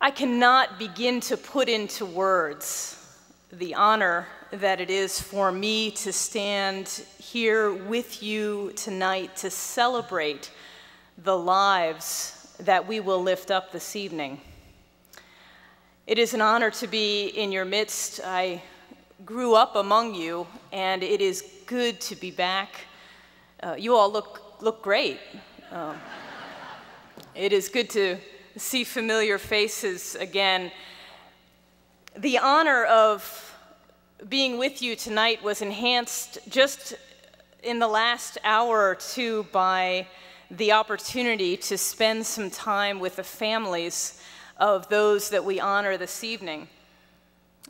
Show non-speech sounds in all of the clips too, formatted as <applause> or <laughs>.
I cannot begin to put into words the honor that it is for me to stand here with you tonight to celebrate the lives that we will lift up this evening. It is an honor to be in your midst. I grew up among you, and it is good to be back. Uh, you all look, look great. Um, it is good to see familiar faces again. The honor of being with you tonight was enhanced just in the last hour or two by the opportunity to spend some time with the families of those that we honor this evening.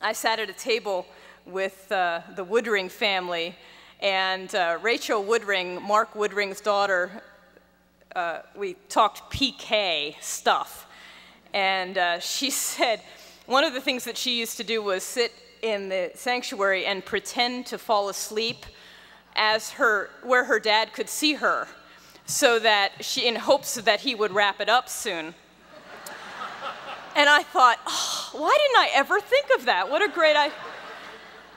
I sat at a table with uh, the Woodring family, and uh, Rachel Woodring, Mark Woodring's daughter, uh, we talked PK stuff. And uh, <laughs> she said one of the things that she used to do was sit in the sanctuary and pretend to fall asleep as her, where her dad could see her, so that she, in hopes that he would wrap it up soon. And I thought, oh, why didn't I ever think of that? What a great idea.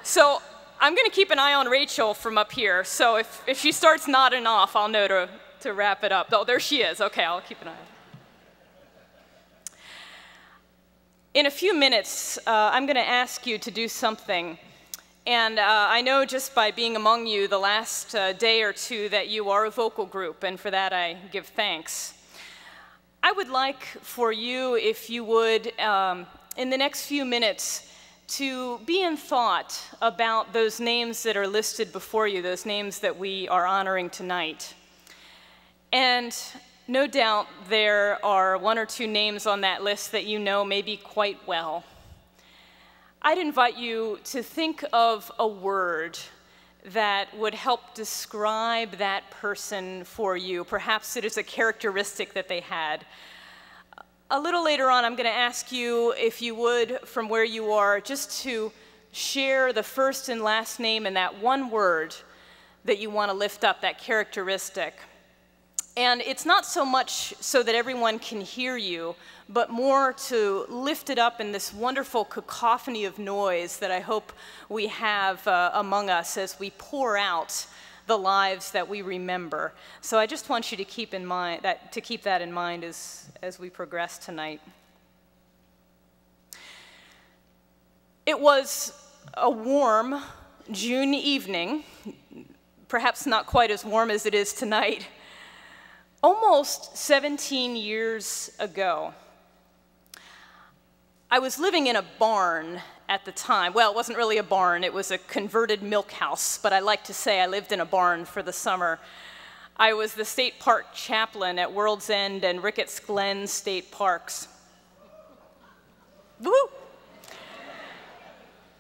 So I'm going to keep an eye on Rachel from up here. So if, if she starts nodding off, I'll know to, to wrap it up. Oh, there she is. Okay, I'll keep an eye In a few minutes, uh, I'm going to ask you to do something. And uh, I know just by being among you the last uh, day or two that you are a vocal group, and for that I give thanks. I would like for you, if you would, um, in the next few minutes, to be in thought about those names that are listed before you, those names that we are honoring tonight. And no doubt there are one or two names on that list that you know maybe quite well. I'd invite you to think of a word that would help describe that person for you. Perhaps it is a characteristic that they had. A little later on, I'm going to ask you, if you would, from where you are, just to share the first and last name and that one word that you want to lift up, that characteristic. And it's not so much so that everyone can hear you, but more to lift it up in this wonderful cacophony of noise that I hope we have uh, among us as we pour out the lives that we remember. So I just want you to keep in mind that to keep that in mind as, as we progress tonight. It was a warm June evening, perhaps not quite as warm as it is tonight, almost 17 years ago. I was living in a barn at the time. Well, it wasn't really a barn, it was a converted milk house, but I like to say I lived in a barn for the summer. I was the state park chaplain at World's End and Ricketts Glen State Parks. Woo!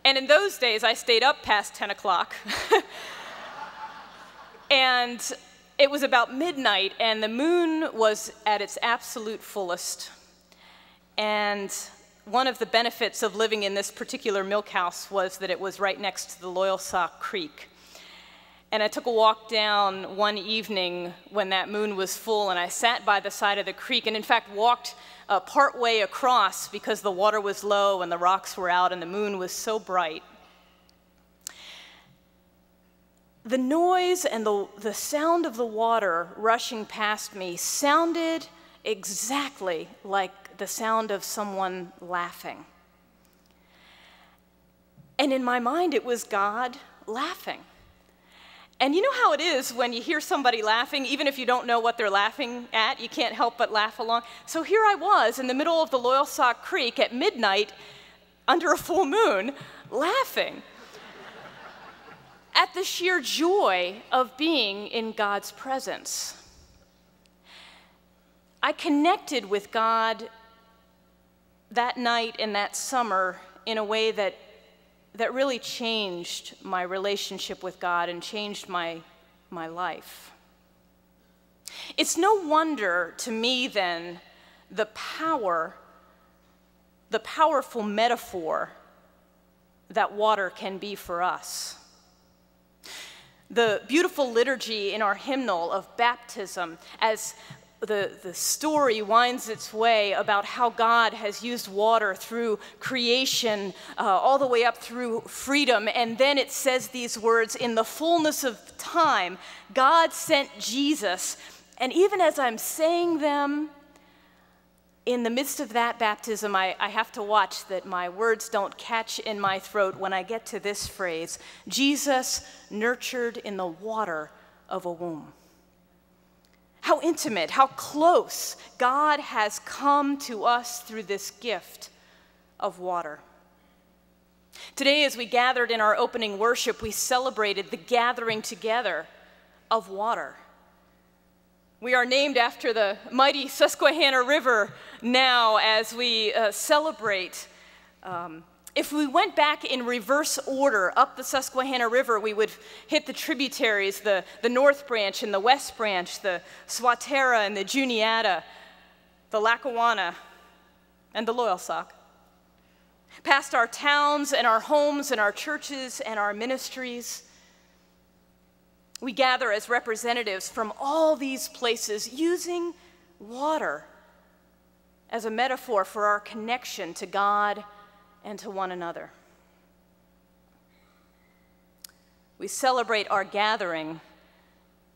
And in those days, I stayed up past 10 o'clock. <laughs> and it was about midnight, and the moon was at its absolute fullest. And one of the benefits of living in this particular milk house was that it was right next to the Loyalsock Creek. And I took a walk down one evening when that moon was full, and I sat by the side of the creek, and in fact walked uh, part way across because the water was low and the rocks were out and the moon was so bright. The noise and the, the sound of the water rushing past me sounded exactly like the sound of someone laughing. And in my mind, it was God laughing. And you know how it is when you hear somebody laughing, even if you don't know what they're laughing at, you can't help but laugh along. So here I was in the middle of the Loyalsock Creek at midnight under a full moon, laughing at the sheer joy of being in God's presence. I connected with God that night and that summer in a way that, that really changed my relationship with God and changed my, my life. It's no wonder to me then the power, the powerful metaphor that water can be for us. The beautiful liturgy in our hymnal of baptism, as the, the story winds its way about how God has used water through creation, uh, all the way up through freedom. And then it says these words In the fullness of time, God sent Jesus. And even as I'm saying them, in the midst of that baptism, I, I have to watch that my words don't catch in my throat when I get to this phrase Jesus nurtured in the water of a womb. How intimate, how close God has come to us through this gift of water. Today, as we gathered in our opening worship, we celebrated the gathering together of water. We are named after the mighty Susquehanna River now as we uh, celebrate um, if we went back in reverse order up the Susquehanna River, we would hit the tributaries, the, the North Branch and the West Branch, the Swatara and the Juniata, the Lackawanna and the Loyalsock. Past our towns and our homes and our churches and our ministries, we gather as representatives from all these places using water as a metaphor for our connection to God and to one another. We celebrate our gathering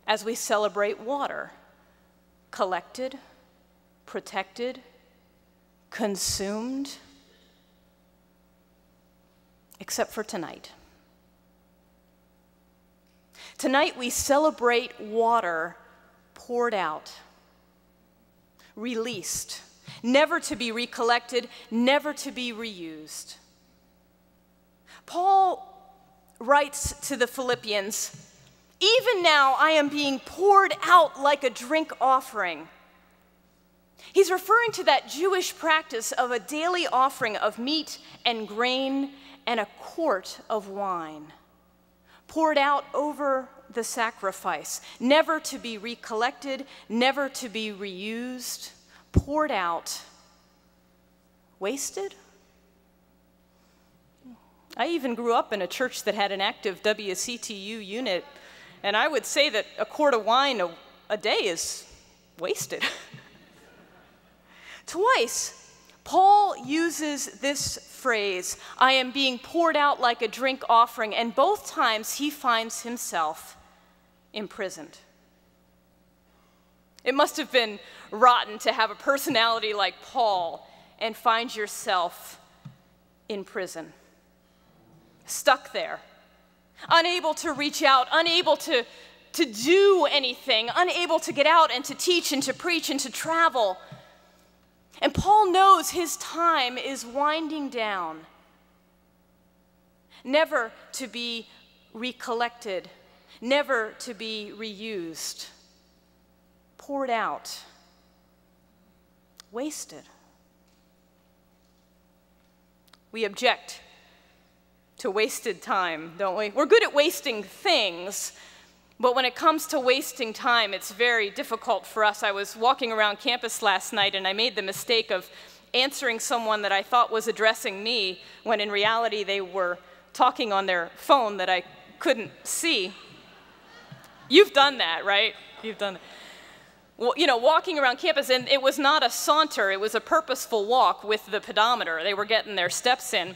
as we celebrate water, collected, protected, consumed, except for tonight. Tonight we celebrate water poured out, released never to be recollected, never to be reused. Paul writes to the Philippians Even now I am being poured out like a drink offering. He's referring to that Jewish practice of a daily offering of meat and grain and a quart of wine, poured out over the sacrifice, never to be recollected, never to be reused poured out, wasted. I even grew up in a church that had an active WCTU unit, and I would say that a quart of wine a, a day is wasted. <laughs> Twice, Paul uses this phrase, I am being poured out like a drink offering, and both times he finds himself imprisoned. It must have been rotten to have a personality like Paul and find yourself in prison, stuck there, unable to reach out, unable to, to do anything, unable to get out and to teach and to preach and to travel. And Paul knows his time is winding down, never to be recollected, never to be reused poured out, wasted. We object to wasted time, don't we? We're good at wasting things, but when it comes to wasting time, it's very difficult for us. I was walking around campus last night and I made the mistake of answering someone that I thought was addressing me when in reality they were talking on their phone that I couldn't see. You've done that, right? You've done that you know, walking around campus, and it was not a saunter, it was a purposeful walk with the pedometer. They were getting their steps in.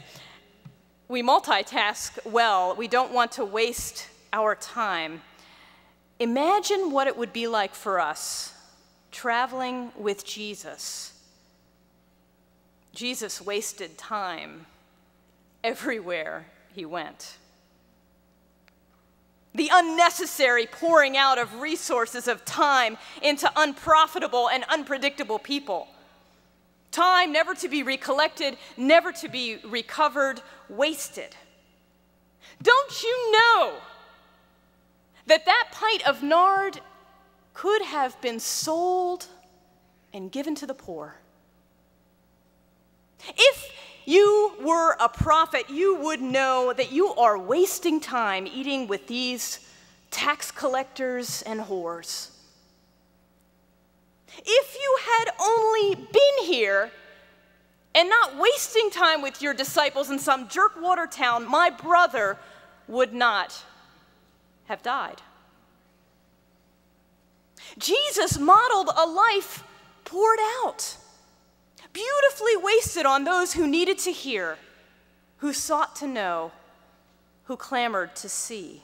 We multitask well, we don't want to waste our time. Imagine what it would be like for us traveling with Jesus. Jesus wasted time everywhere he went the unnecessary pouring out of resources of time into unprofitable and unpredictable people. Time never to be recollected, never to be recovered, wasted. Don't you know that that pint of nard could have been sold and given to the poor? If you were a prophet, you would know that you are wasting time eating with these tax collectors and whores. If you had only been here and not wasting time with your disciples in some jerkwater town, my brother would not have died. Jesus modeled a life poured out, beautifully wasted on those who needed to hear, who sought to know, who clamored to see.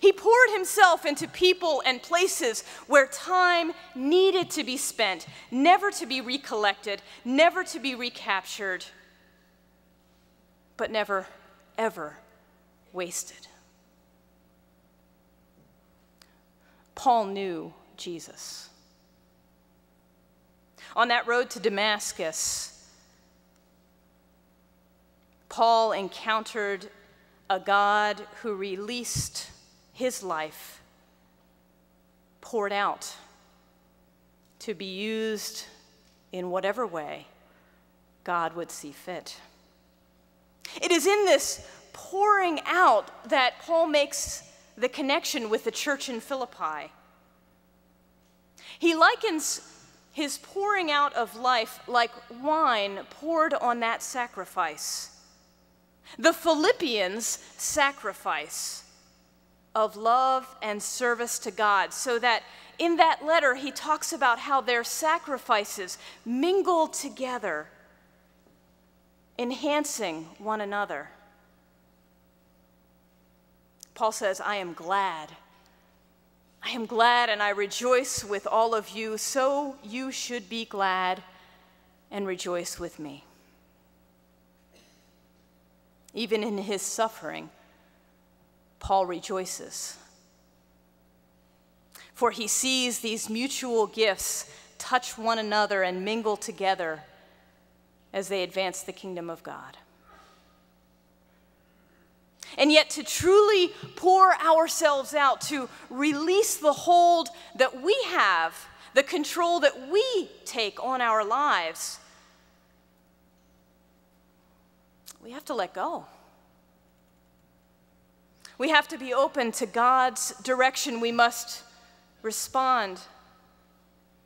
He poured himself into people and places where time needed to be spent, never to be recollected, never to be recaptured, but never, ever wasted. Paul knew Jesus. On that road to Damascus, Paul encountered a God who released his life, poured out to be used in whatever way God would see fit. It is in this pouring out that Paul makes the connection with the church in Philippi. He likens his pouring out of life like wine poured on that sacrifice. The Philippians' sacrifice of love and service to God, so that in that letter he talks about how their sacrifices mingle together, enhancing one another. Paul says, I am glad. I am glad and I rejoice with all of you, so you should be glad and rejoice with me. Even in his suffering, Paul rejoices. For he sees these mutual gifts touch one another and mingle together as they advance the kingdom of God. And yet, to truly pour ourselves out, to release the hold that we have, the control that we take on our lives, we have to let go. We have to be open to God's direction. We must respond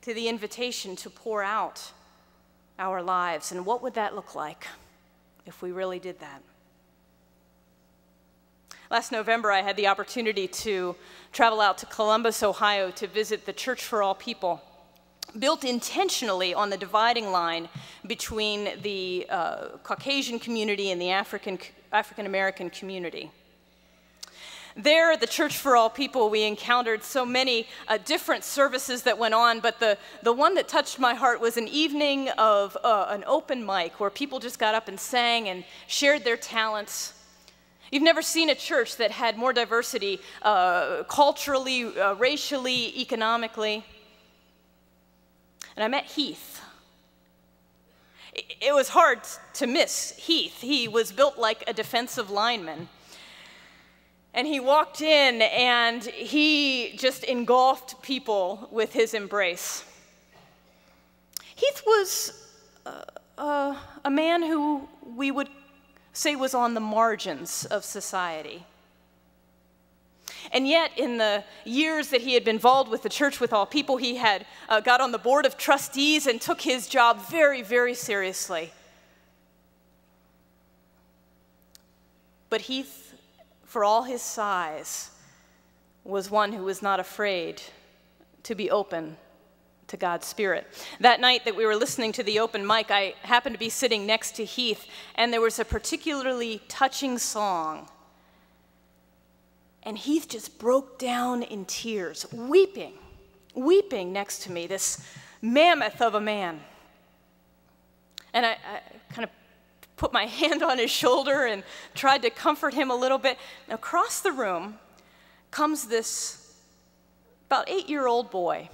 to the invitation to pour out our lives. And what would that look like if we really did that? Last November, I had the opportunity to travel out to Columbus, Ohio to visit the Church for All People, built intentionally on the dividing line between the uh, Caucasian community and the African, African American community. There at the Church for All People, we encountered so many uh, different services that went on, but the, the one that touched my heart was an evening of uh, an open mic where people just got up and sang and shared their talents. You've never seen a church that had more diversity uh, culturally, uh, racially, economically. And I met Heath. It was hard to miss Heath. He was built like a defensive lineman. And he walked in and he just engulfed people with his embrace. Heath was uh, uh, a man who we would say was on the margins of society. And yet, in the years that he had been involved with the Church with All People, he had uh, got on the board of trustees and took his job very, very seriously. But Heath, for all his size, was one who was not afraid to be open to God's Spirit. That night that we were listening to the open mic, I happened to be sitting next to Heath, and there was a particularly touching song. And Heath just broke down in tears, weeping, weeping next to me, this mammoth of a man. And I, I kind of put my <laughs> hand on his shoulder and tried to comfort him a little bit. across the room comes this about eight year old boy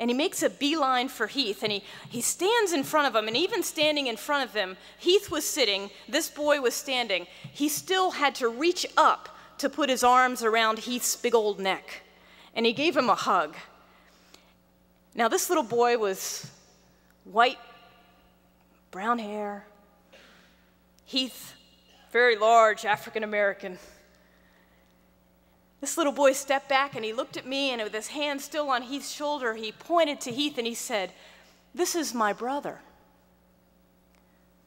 and he makes a beeline for Heath, and he, he stands in front of him, and even standing in front of him, Heath was sitting, this boy was standing. He still had to reach up to put his arms around Heath's big old neck, and he gave him a hug. Now, this little boy was white, brown hair. Heath, very large, African American. This little boy stepped back and he looked at me, and with his hand still on Heath's shoulder, he pointed to Heath and he said, This is my brother.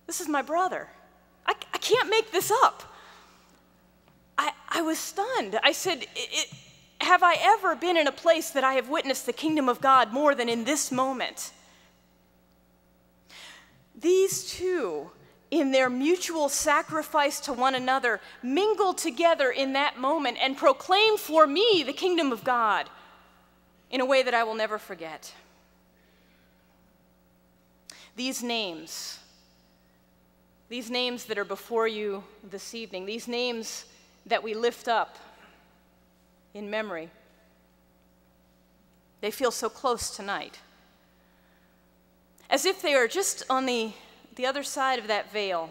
This is my brother. I, I can't make this up. I, I was stunned. I said, it, have I ever been in a place that I have witnessed the kingdom of God more than in this moment? These two, in their mutual sacrifice to one another, mingle together in that moment and proclaim for me the kingdom of God in a way that I will never forget. These names, these names that are before you this evening, these names that we lift up in memory, they feel so close tonight. As if they are just on the, the other side of that veil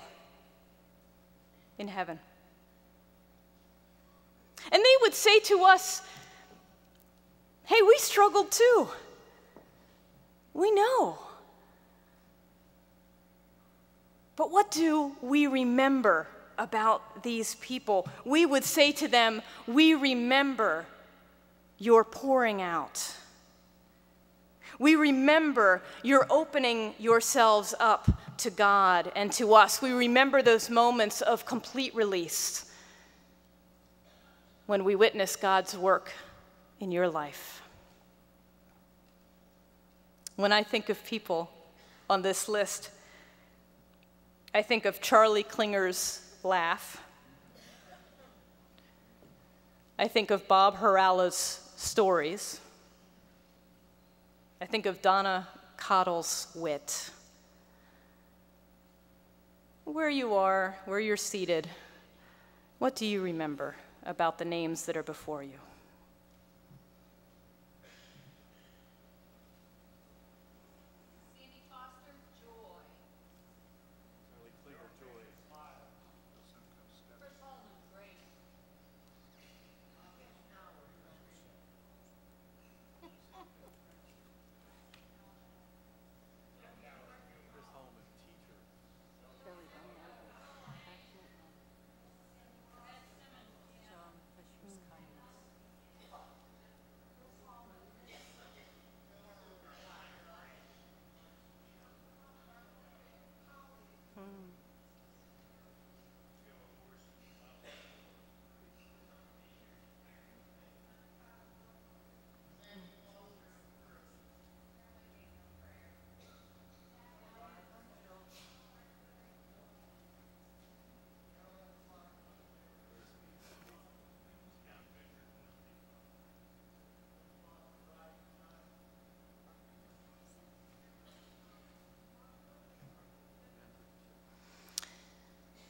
in heaven. And they would say to us, Hey, we struggled too. We know. But what do we remember about these people? We would say to them, We remember your pouring out. We remember your opening yourselves up to God and to us. We remember those moments of complete release when we witness God's work in your life. When I think of people on this list, I think of Charlie Klinger's laugh. I think of Bob Harala's stories. I think of Donna Cottle's wit. Where you are, where you're seated, what do you remember about the names that are before you?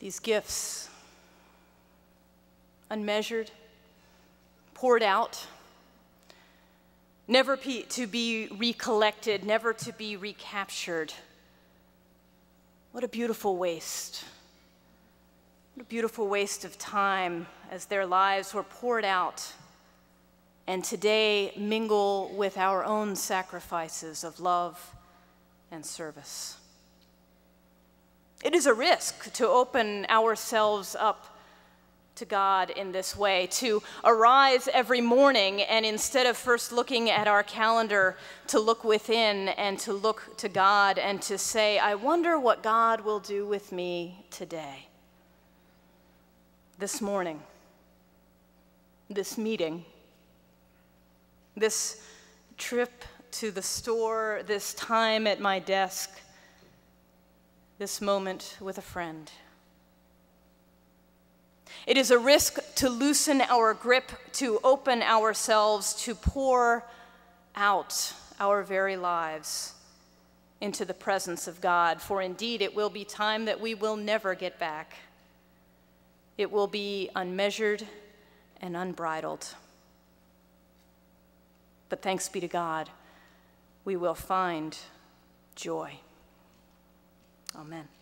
These gifts, unmeasured, poured out, never to be recollected, never to be recaptured. What a beautiful waste. What a beautiful waste of time as their lives were poured out and today mingle with our own sacrifices of love and service. It is a risk to open ourselves up to God in this way, to arise every morning and instead of first looking at our calendar, to look within and to look to God and to say, I wonder what God will do with me today. This morning, this meeting, this trip to the store, this time at my desk this moment with a friend. It is a risk to loosen our grip, to open ourselves, to pour out our very lives into the presence of God. For indeed, it will be time that we will never get back. It will be unmeasured and unbridled. But thanks be to God, we will find joy. Amen.